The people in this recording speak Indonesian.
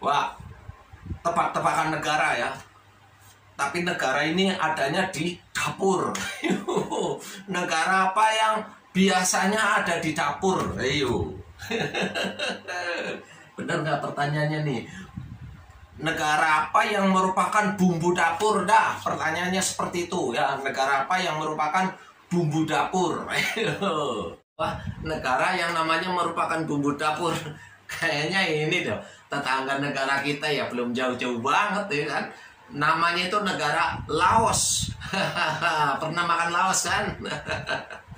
Wah, tebak-tebakan negara ya. Tapi negara ini adanya di dapur. negara apa yang biasanya ada di dapur? Ayo. Bener nggak pertanyaannya nih? Negara apa yang merupakan bumbu dapur? Dah, pertanyaannya seperti itu ya. Negara apa yang merupakan bumbu dapur? Wah, negara yang namanya merupakan bumbu dapur. Kayaknya ini dong, tetangga negara kita ya belum jauh-jauh banget ya kan. Namanya itu negara Laos. Pernah makan Laos kan?